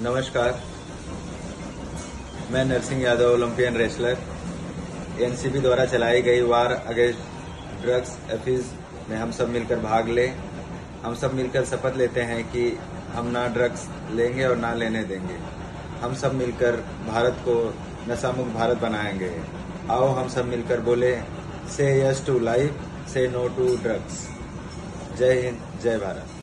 नमस्कार। मैं Narsingh Yadav olympian wrestler NCB द्वारा चलाई गई वार अगेंस्ट ड्रग्स एफिज में हम सब मिलकर भाग ले। हम सब मिलकर शपथ लेते हैं कि हम ना ड्रग्स लेंगे और ना लेने देंगे। हम सब मिलकर भारत को नशा मुक्त भारत बनाएँगे। आओ, हम सब मिलकर बोले से यस टू लाइफ से नो टू ड्रग्स जय हिंद, जय भारत।